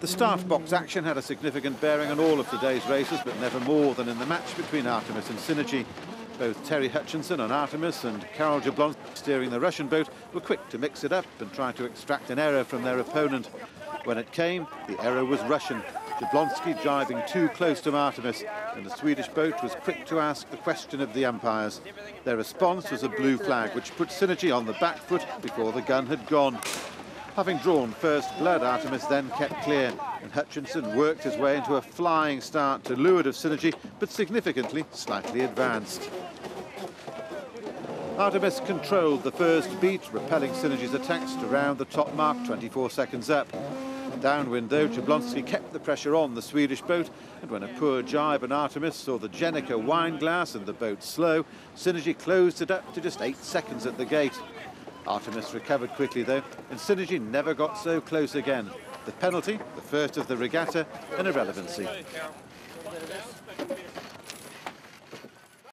The start box action had a significant bearing on all of today's races, but never more than in the match between Artemis and Synergy. Both Terry Hutchinson on Artemis and Karol Jablonski steering the Russian boat were quick to mix it up and try to extract an error from their opponent. When it came, the error was Russian. Jablonski driving too close to Artemis, and the Swedish boat was quick to ask the question of the umpires. Their response was a blue flag, which put Synergy on the back foot before the gun had gone. Having drawn first blood, Artemis then kept clear, and Hutchinson worked his way into a flying start to leeward of Synergy, but significantly slightly advanced. Artemis controlled the first beat, repelling Synergy's attacks to round the top mark 24 seconds up. Downwind, though, Jablonski kept the pressure on the Swedish boat, and when a poor jibe and Artemis saw the gennaker wine glass and the boat slow, Synergy closed it up to just eight seconds at the gate. Artemis recovered quickly, though, and Synergy never got so close again. The penalty, the first of the regatta, an irrelevancy.